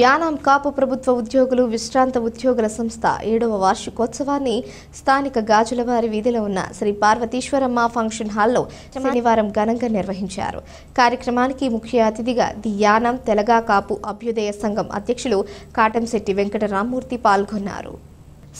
యానాం కాపు ప్రభుత్వ ఉద్యోగులు విశ్రాంత ఉద్యోగుల సంస్థ ఏడవ వార్షికోత్సవాన్ని స్థానిక గాజులవారి వీధిలో ఉన్న శ్రీ పార్వతీశ్వరమ్మ ఫంక్షన్ హాల్లో శనివారం ఘనంగా నిర్వహించారు. కార్యక్రమానికి ముఖ్య అతిథిగా ది యానాం తెలగా కాపు అభ్యుదయ సంఘం అధ్యక్షులు కాటంశెట్టి వెంకట రామ్మూర్తి పాల్గొన్నారు.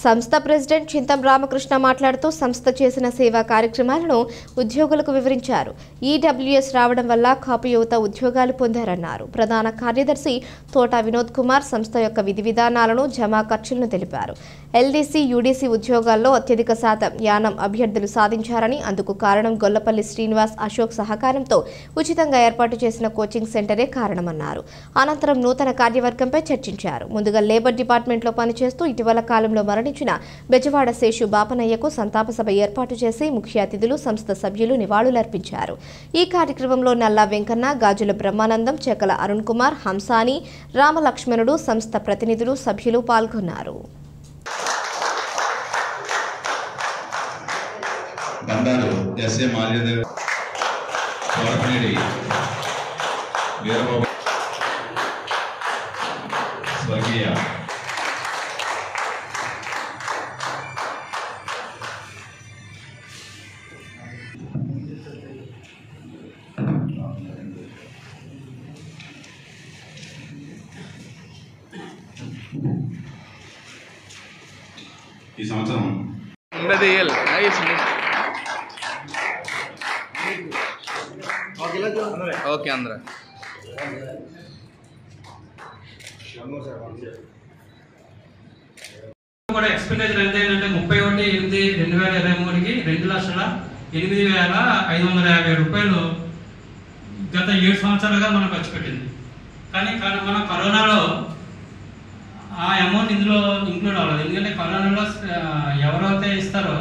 సంస్థ ప్రెసిడెంట్ చింతం రామకృష్ణ మాట్లాడుతూ సంస్థ చేసిన సేవా కార్యక్రమాలను ఉద్యోగులకు వివరించారు. ఈడబ్ల్యూఎస్ రావడం వల్ల కాపు యువత ఉద్యోగాలు పొందారన్నారు. ప్రధాన కార్యదర్శి తోట వినోద్ కుమార్ సంస్థ యొక్క విధి విధానాలను జమా ఖర్చులను తెలిపారు. ఎల్డీసీ యూడీసీ ఉద్యోగాల్లో అత్యధిక శాతం యానం అభ్యర్థులు సాధించారని అందుకు కారణం గొల్లపల్లి శ్రీనివాస్ అశోక్ సహకారంతో ఉచితంగా ఏర్పాటు చేసిన కోచింగ్ సెంటరే కారణమన్నారు. అనంతరం నూతన కార్యవర్గంపై చర్చించారు. ముందుగా లేబర్ డిపార్ట్మెంట్లో పనిచేస్తూ ఇటీవల కాలంలో మరణించిన బెజవాడ శేషు బాపనయ్యకు సంతాప సభ ఏర్పాటు చేసి ముఖ్య అతిథులు సంస్థ సభ్యులు నివాళులర్పించారు. ఈ కార్యక్రమంలో నల్లా వెంకన్న గాజుల బ్రహ్మానందం చెక్కల అరుణ్ కుమార్ హంసాని రామలక్ష్మణుడు సంస్థ ప్రతినిధులు సభ్యులు పాల్గొన్నారు. బండారు ఎస్ఏ మాల్యదేవ్ తోటపనేడి వీరబాబు స్వర్గీయ ఈ సంవత్సరం ఉండదు ఇయ్యాలి నైస్ ఓకే అందరూ కూడా ఎక్స్పెండిచర్ ఎంత అయిందంటే ముప్పై ఒకటి ఎనిమిది రెండు వేల ఇరవై మూడుకి రెండు లక్షల ఎనిమిది వేల ఐదు వందల యాభై రూపాయలు గత ఏడు సంవత్సరాలుగా మనం ఖర్చు పెట్టింది. కానీ కానీ మన కరోనాలో ఆ అమౌంట్ ఇందులో ఇంక్లూడ్ అవ్వలేదు. ఎందుకంటే కరోనాలో ఎవరైతే ఇస్తారో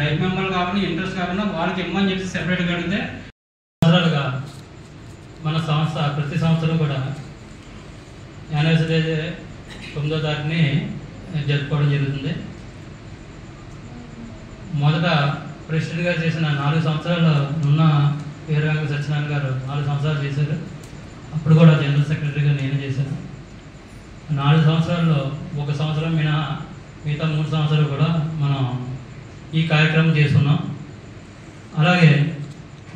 లైఫ్ మెంబర్ కాకుండా ఇంట్రెస్ట్ కాకుండా వాళ్ళకి ఇమ్మని చెప్పి సెపరేట్గా అడిగితే మన సంస్థ ప్రతి సంవత్సరం కూడా యానివర్సరీ తొమ్మిదో తారీఖుని జరుపుకోవడం జరుగుతుంది. మొదట ప్రెసిడెంట్గా చేసిన నాలుగు సంవత్సరాలు ఉన్న వీరవేంక సత్యనారాయణ గారు నాలుగు సంవత్సరాలు చేశారు. అప్పుడు కూడా జనరల్ సెక్రటరీగా నేను చేశాను. నాలుగు సంవత్సరాల్లో ఒక సంవత్సరం మినహా మిగతా మూడు సంవత్సరాలు కూడా మనం ఈ కార్యక్రమం చేస్తున్నాం. అలాగే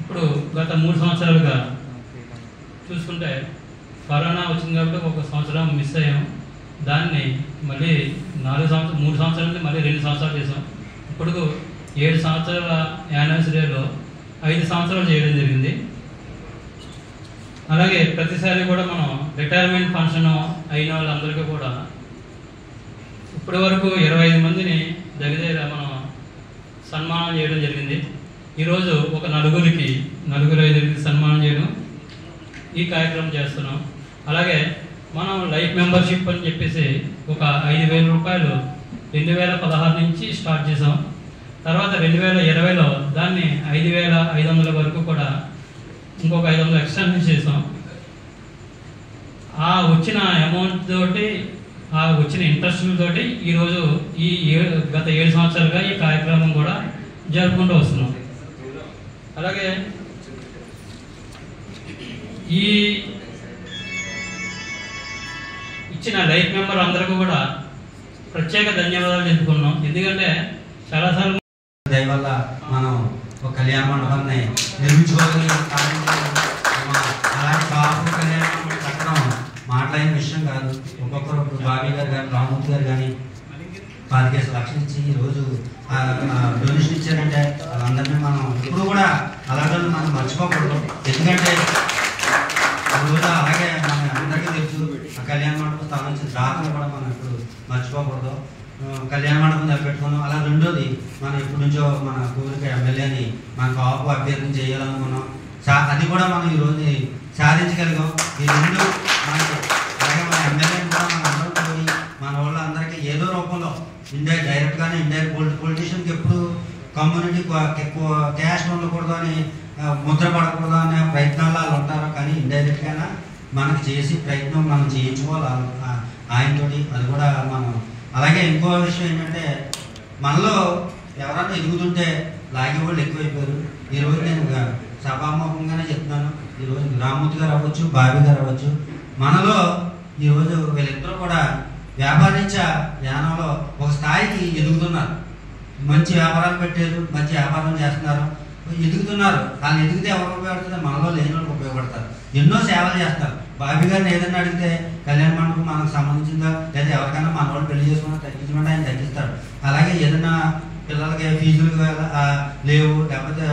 ఇప్పుడు గత మూడు సంవత్సరాలుగా చూసుకుంటే కరోనా వచ్చింది కాబట్టి ఒక సంవత్సరం మిస్ అయ్యాం. దాన్ని మళ్ళీ నాలుగు సంవత్సరం మూడు సంవత్సరాల నుంచి మళ్ళీ రెండు సంవత్సరాలు చేసాం. ఇప్పుడు ఏడు సంవత్సరాల యానివర్సరీలో ఐదు సంవత్సరాలు చేయడం జరిగింది. అలాగే ప్రతిసారి కూడా మనం రిటైర్మెంట్ ఫంక్షన్ అయిన వాళ్ళందరికీ కూడా ఇప్పటి వరకు ఇరవై ఐదు మందిని దగ్గర మనం సన్మానం చేయడం జరిగింది. ఈరోజు ఒక నలుగురికి నలుగురు ఐదుగురికి సన్మానం చేయడం ఈ కార్యక్రమం చేస్తున్నాం. అలాగే మనం లైఫ్ మెంబర్షిప్ అని చెప్పేసి ఒక ఐదు వేల రూపాయలు రెండు వేల పదహారు నుంచి స్టార్ట్ చేసాం. తర్వాత రెండు వేల ఇరవైలో దాన్ని ఐదు వేల ఐదు వందల వరకు కూడా ఇంకొక ఐదు వందలు ఎక్స్టెన్షన్ చేసాం. ఆ వచ్చిన అమౌంట్ తోటి ఆ వచ్చిన ఇంట్రెస్ట్ తోటి ఈరోజు ఈ ఏడు గత ఏడు సంవత్సరాలుగా ఈ కార్యక్రమం కూడా జరుపుకుంటూ వస్తున్నాం. అలాగే ఈ ఇచ్చిన లైఫ్ మెంబర్ అందరికీ కూడా ప్రత్యేక ధన్యవాదాలు చెప్పుకున్నాం. ఎందుకంటే చాలాసార్లు దయ వల్ల మనం ఒక కళ్యాణ మండపాన్ని నిర్మించుకోగలిగిన అలాంటి కాపు కళ్యాణ మండపం కట్టడం మాట్లాడిన విషయం కాదు. ఒక్కొక్కరు బాబీ గారు కానీ రామూర్తి గారు కానీ పాతికేసి లక్షలు ఇచ్చి ఈరోజు డొనేషన్ ఇచ్చారంటే వాళ్ళందరినీ మనం ఇప్పుడు కూడా అలాగే మనం మర్చిపోకూడదు. ఎందుకంటే రోజు అలాగే మన అందరికీ తెలుసు ఆ కళ్యాణ మండపం స్థాపించిన దాతలు కూడా మనం ఇప్పుడు మర్చిపోకూడదు కళ్యాణ మండపం నిలబెట్టుకున్నాం అలా రెండోది మనం ఎప్పటి నుంచో మన కోరిక ఎమ్మెల్యేని మన కాపు అభ్యర్థన చేయాలనుకున్నాం. సా- అది కూడా మనం ఈరోజు సాధించగలిగాం. ఈ రెండు మనకి అలాగే మన ఎమ్మెల్యేని కూడా మన అందరం పోయి మన వాళ్ళందరికీ ఏదో రూపంలో ఇండైరెక్ట్ డైరెక్ట్గానే ఇండైరెక్ట్ పొలిటీషియన్కి ఎప్పుడు కమ్యూనిటీ ఎక్కువ క్యాష్ ఉండకూడదు అని ముద్ర పడకూడదు అనే ప్రయత్నాలు వాళ్ళు ఉంటారు. కానీ ఇండైరెక్ట్ మనకు మనకి చేసి ప్రయత్నం మనం చేయించుకోవాలి. ఆ- ఆయనతోటి అది కూడా మనం. అలాగే ఇంకో విషయం ఏంటంటే మనలో ఎవరన్నా ఎదుగుతుంటే లాగే వాళ్ళు ఎక్కువైపోయారు ఈరోజు నేను సభాముఖంగానే చెప్తున్నాను. ఈరోజు రామూర్తి గారు అవ్వచ్చు బాబీ గారు అవ్వచ్చు మనలో ఈరోజు వీళ్ళిద్దరూ కూడా వ్యాపారీత్యా యానంలో ఒక స్థాయికి ఎదుగుతున్నారు. మంచి వ్యాపారాలు పెట్టారు మంచి వ్యాపారం చేస్తున్నారు. ఎదుగుతున్నారు. వాళ్ళు ఎదిగితే ఎవరు ఉపయోగపడుతుంది మనలో లేని వాళ్ళకి ఉపయోగపడతారు. ఎన్నో సేవలు చేస్తారు. బాబీ గారిని ఏదైనా అడిగితే కళ్యాణ మండపం మనకు సంబంధించిందా? లేదా ఎవరికైనా మన వాళ్ళు పెళ్ళి చేసుకున్నా తగ్గించమంటే ఆయన తగ్గిస్తాడు అలాగే ఏదైనా పిల్లలకి ఫీజులు లేవు లేకపోతే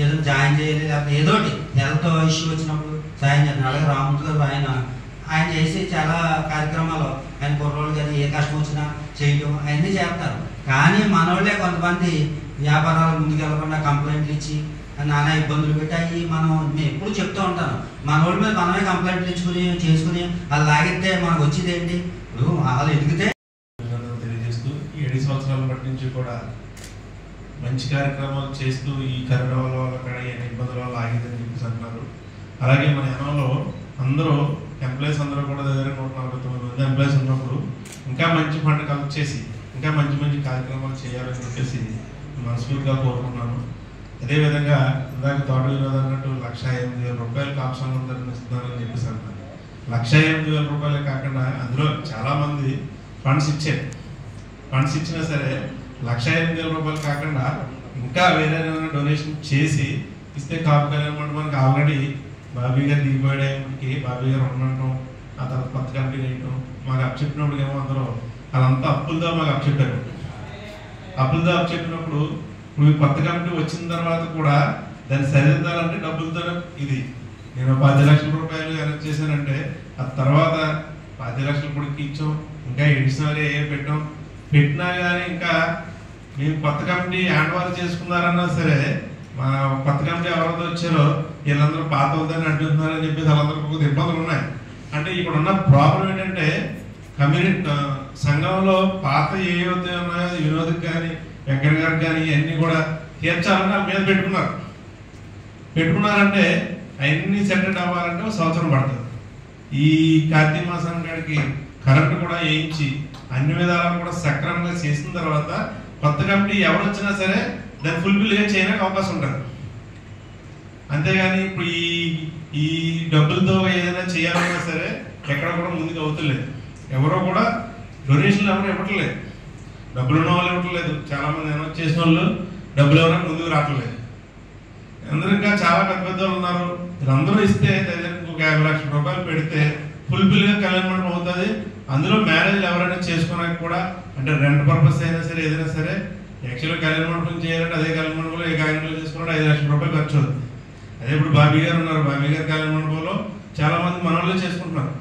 ఏదో జాయిన్ చేయాలి లేకపోతే ఏదో ఒకటి హెల్త్ ఇష్యూ వచ్చినప్పుడు సాయం చేస్తాను అలాగే రామూర్తి గారు ఆయన ఆయన చేసే చాలా కార్యక్రమాలు ఆయన కుర్రోళ్ళు కానీ ఏ కష్టం వచ్చినా చేయటం అవన్నీ చేస్తారు. కానీ మనవాళ్ళే కొంతమంది వ్యాపారాలు ముందుకెళ్ళకుండా కంప్లైంట్లు ఇచ్చి నానా ఇబ్బందులు పెట్టాయి మనం మేము ఎప్పుడు చెప్తూ ఉంటాను. మన వాళ్ళ మీద మనమే కంప్లైంట్లు ఇచ్చుకుని చేసుకుని వాళ్ళు లాగితే మనకు వచ్చేది ఏంటి? ఇప్పుడు వాళ్ళు ఎదిగితే తెలియజేస్తూ ఈ ఏడు సంవత్సరాల బట్టి నుంచి కూడా మంచి కార్యక్రమాలు చేస్తూ ఈ కరోనా వల్ల వల్ల కూడా ఇబ్బందుల వల్ల ఆగిందని చెప్పేసి అంటున్నారు. అలాగే మన యానంలో అందరూ ఎంప్లాయీస్ అందరూ కూడా దగ్గర నూట నలభై తొమ్మిది మంది ఎంప్లాయీస్ ఉన్నప్పుడు ఇంకా మంచి ఫండ్ కలెక్ట్ చేసి ఇంకా మంచి మంచి కార్యక్రమాలు చేయాలని చెప్పేసి మనస్ఫూర్తిగా కోరుకుంటున్నాను. అదేవిధంగా ఇందాక తోట వినోద్ అన్నట్టు లక్ష ఎనిమిది వేల రూపాయలు కాపు సంఘం ఇస్తున్నారని చెప్పేసి అంటున్నారు. లక్ష ఎనిమిది వేల రూపాయలే కాకుండా అందులో చాలామంది ఫండ్స్ ఇచ్చారు. ఫండ్స్ ఇచ్చినా సరే లక్ష ఎనిమిది వేల రూపాయలు కాకుండా ఇంకా వేరే డొనేషన్ చేసి ఇస్తే కాపు కళ్యాణ మండపానికి ఆల్రెడీ బాబీ గారు దిగిపోయే బాబీ గారు ఉండటం ఆ తర్వాత కొత్త కంపెనీ వేయటం మాకు అప్పచెప్పినప్పుడు ఏమో అందరూ వాళ్ళంతా అప్పులతో మాకు అప్పచెప్పారు అప్పచెప్పినప్పుడు చెప్పినప్పుడు నువ్వు కొత్త కంపెనీ వచ్చిన తర్వాత కూడా దాన్ని సరిదిద్దాలంటే డబ్బులతో ఇది. నేను పది లక్షల రూపాయలు వెనక్కి చేశానంటే ఆ తర్వాత పది లక్షలు కూడా ఇచ్చాం ఇంకా ఎడిషనల్ ఏ పెట్టాం. పెట్టినా కానీ ఇంకా మేము కొత్త కమిటీ హ్యాండ్ ఓవర్ చేసుకున్నారన్నా సరే మా కొత్త కమిటీ ఎవరైతే వచ్చారో వీళ్ళందరూ పాత అవుతారని అంటున్నారని చెప్పేసి వాళ్ళందరూ ఇబ్బందులు ఉన్నాయి. అంటే ఇక్కడ ఉన్న ప్రాబ్లం ఏంటంటే కమ్యూనిటీ సంఘంలో పాత ఏవైతే ఉన్నాయో వినోద్కి కానీ వెంకట గారికి కానీ ఇవన్నీ కూడా తీర్చాలని మీద పెట్టుకున్నారు. పెట్టుకున్నారంటే అవన్నీ సెటిల్ అవ్వాలంటే ఒక సంవత్సరం పడుతుంది. ఈ కార్తీక మాసం కాడికి కరెంట్ కూడా వేయించి అన్ని విధాలను కూడా సక్రమంగా చేసిన తర్వాత కొత్త కమిటీ ఎవరు వచ్చినా సరే దాన్ని ఫుల్ఫిల్గా చేయడానికి అవకాశం ఉంటుంది. అంతేగాని ఇప్పుడు ఈ ఈ డబ్బులతో ఏదైనా చేయాలన్నా సరే ఎక్కడ కూడా ముందుకు అవుతలేదు. ఎవరో కూడా డొనేషన్లు ఎవరు ఇవ్వట్లేదు. డబ్బులు ఉన్న వాళ్ళు ఇవ్వట్లేదు. చాలామంది ఏమో చేసిన వాళ్ళు డబ్బులు ఎవరైనా ముందుకు రావట్లేదు. అందరూ ఇంకా చాలా పెద్ద పెద్ద వాళ్ళు ఉన్నారు. వీళ్ళందరూ ఇస్తే దగ్గరికి ఒక యాభై లక్షల రూపాయలు పెడితే ఫుల్ఫిల్గా కళ్యాణ మండపం అవుతుంది. అందులో మ్యారేజ్ ఎవరైనా చేసుకోవడానికి కూడా అంటే రెంట్ పర్పస్ అయినా సరే ఏదైనా సరే యాక్చువల్గా కళ్యాణ మండపం చేయాలంటే అదే కళ్యాణ మండపంలో ఏ కార్యక్రమం చేసుకున్నాడు ఐదు లక్షల రూపాయలు ఖర్చు అవుతుంది. అదే ఇప్పుడు బాబీ గారు ఉన్నారు. బాబీ గారు కళ్యాణ మండపంలో చాలామంది మన వాళ్ళు చేసుకుంటున్నారు.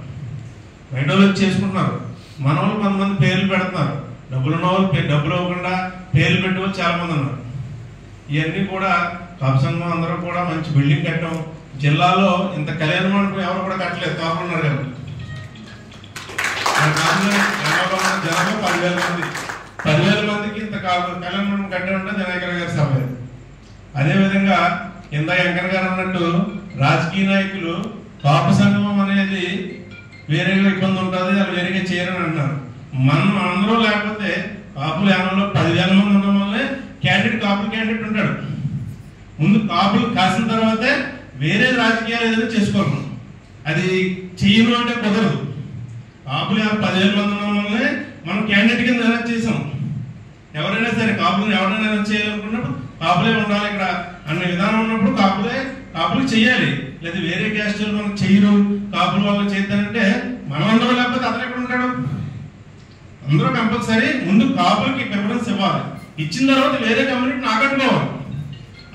బయట వాళ్ళు వచ్చి చేసుకుంటున్నారు. మన వాళ్ళు కొంతమంది పేర్లు పెడుతున్నారు. డబ్బులు ఉన్న వాళ్ళు డబ్బులు ఇవ్వకుండా పేర్లు పెట్టే చాలా మంది ఉన్నారు. ఇవన్నీ కూడా కాపు సంఘం అందరూ కూడా మంచి బిల్డింగ్ కట్టడం. జిల్లాలో ఇంత కళ్యాణ మండపం ఎవరు కూడా కట్టలేదు. తోపన్నారు ఎవరు మన జనాభా పదివేల మంది. పదివేల మందికి ఇంత కళ్యాణ మండపం కట్టామంటే వినాయకర్ గారి సభ అదేవిధంగా ఇందా వెంకన్న గారు అన్నట్టు రాజకీయ నాయకులు కాపు సంగమం అనేది వేరేగా ఇబ్బంది ఉంటుంది అది వేరేగా చేయరని అంటున్నారు. మనం అందరూ లేకపోతే కాపులు యానంలో పదివేల మంది ఉన్న వల్లే క్యాండిడేట్ కాపులు క్యాండిడేట్ ఉంటాడు. ముందు కాపులు కాసిన తర్వాతే వేరే రాజకీయాలు ఏదైనా చేసుకోవాలి అది చేయను అంటే కుదరదు. కాపులు పదివేల మంది ఉన్న వల్లే మనం క్యాండిడేట్ కింద ఎలా చేసాం. ఎవరైనా సరే కాపులు ఎవరైనా చేయాలనుకున్నప్పుడు కాపులే ఉండాలి ఇక్కడ అన్న విధానం ఉన్నప్పుడు కాపులే కాపులు చేయాలి లేదా వేరే క్యాస్ట్ మనకు చెయ్యరు. కాపులు వాళ్ళు చేద్దానంటే మనం అందరూ లేకపోతే అతను ఎక్కడ ఉంటాడు? అందరూ కంపల్సరీ ముందు కాపులకి ప్రిఫరెన్స్ ఇవ్వాలి. ఇచ్చిన తర్వాత వేరే కమ్యూనిటీని ఆకట్టుకోవాలి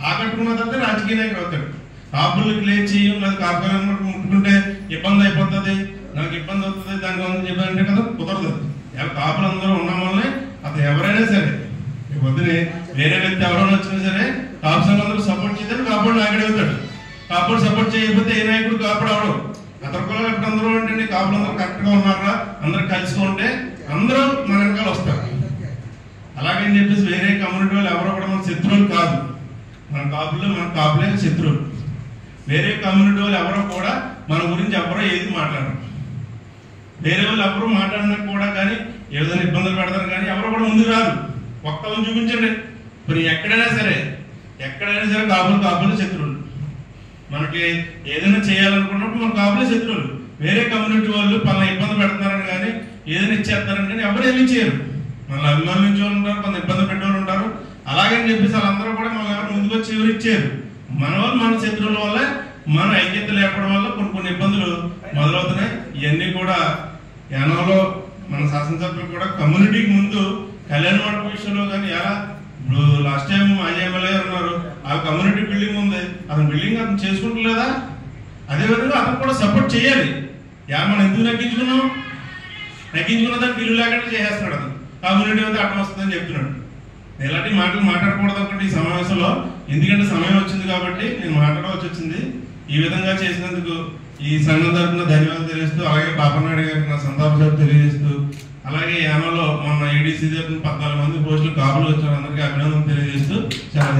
ఆకట్టుకున్న తర్వాత రాజకీయ నాయకుడు అవుతాడు. కాపులకి లేచి లేదా కాపులు ముట్టుకుంటే ఇబ్బంది అయిపోతుంది. నాకు ఇబ్బంది అవుతుంది దానికి గురించి చెప్పారంటే కదా కుదరదు. కాపులు అందరూ ఉన్నాం వల్లనే అతను ఎవరైనా సరే పొద్దునే వేరే వ్యక్తి ఎవరైనా వచ్చినా సరే కాపు సంఘం అందరూ సపోర్ట్ చేస్తే కాపుడు నాయకుడు అవుతాడు. కాపుడు సపోర్ట్ చేయకపోతే ఏ నాయకుడు కాపుడు అవడం? అతని కులాలు ఎప్పుడు అందరూ ఏంటంటే కాపులు అందరూ కరెక్ట్గా ఉన్నారా అందరూ కలిసి ఉంటే అందరూ మన వెనకాల వస్తారు. అలాగని చెప్పేసి వేరే కమ్యూనిటీ వాళ్ళు ఎవరో కూడా మన శత్రువులు కాదు. మన కాపులు మన కాపులే శత్రువులు. వేరే కమ్యూనిటీ వాళ్ళు ఎవరో కూడా మన గురించి ఎవరో ఏది మాట్లాడరు. వేరే వాళ్ళు ఎవరు మాట్లాడినా కూడా కానీ ఏదైనా ఇబ్బందులు పెడతారు కానీ ఎవరు కూడా ముందు రారు. ఒక్క చూపించండి. మరి ఎక్కడైనా సరే ఎక్కడైనా సరే కాపులు కాపులు శత్రువులు. మనకి ఏదైనా చేయాలనుకున్నప్పుడు మన కాపులే శత్రువులు. వేరే కమ్యూనిటీ వాళ్ళు పలానా ఇబ్బంది పెడుతున్నారని కానీ ఏదైనా ఇచ్చేస్తారని కానీ ఎవరు ఏమి చేయరు. మన అభిమానించే వాళ్ళు ఉంటారు కొంత ఇబ్బంది పెట్టే వాళ్ళు ఉంటారు అలాగని చెప్పేసి వాళ్ళందరూ కూడా మనం ఎవరు ముందుకు వచ్చి ఎవరు ఇచ్చారు మన వాళ్ళు మన శత్రువుల వల్ల మన ఐక్యత లేకపోవడం వల్ల కొన్ని కొన్ని ఇబ్బందులు మొదలవుతున్నాయి. ఇవన్నీ కూడా యానంలో మన శాసనసభ్యులు కూడా కమ్యూనిటీకి ముందు కళ్యాణ మండపం విషయంలో కానీ ఎలా ఇప్పుడు లాస్ట్ టైం ఆయన ఎమ్మెల్యే ఉన్నారు. ఆ కమ్యూనిటీ బిల్డింగ్ ఉంది. అతను బిల్డింగ్ అతను చేసుకుంటలేదా? అదే విధంగా అతను కూడా సపోర్ట్ చేయాలి. యా మనం ఎందుకు నగ్గించుకున్నాం? నగ్గించుకున్న దానికి ఇల్లు లేకుండా చేసేస్తున్నాడు అతను. కమ్యూనిటీ అంతా అడ్డం వస్తుందని చెప్తున్నాడు. నేను ఇలాంటి మాటలు మాట్లాడకూడదు ఒకటి ఈ సమావేశంలో. ఎందుకంటే సమయం వచ్చింది కాబట్టి నేను మాట్లాడవలసి వచ్చింది. ఈ విధంగా చేసినందుకు ఈ సంఘం తరఫున ధన్యవాదాలు తెలియజేస్తూ అలాగే పాపనాయుడు గారికి నా సంతాప తెలియజేస్తూ అలాగే యామలో మొన్న ఏడీసీ తరఫున పద్నాలుగు మంది పోస్టులు కాపులు వచ్చారు. అందరికీ అభినందనలు తెలియజేస్తూ చాలా